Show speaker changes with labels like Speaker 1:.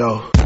Speaker 1: go.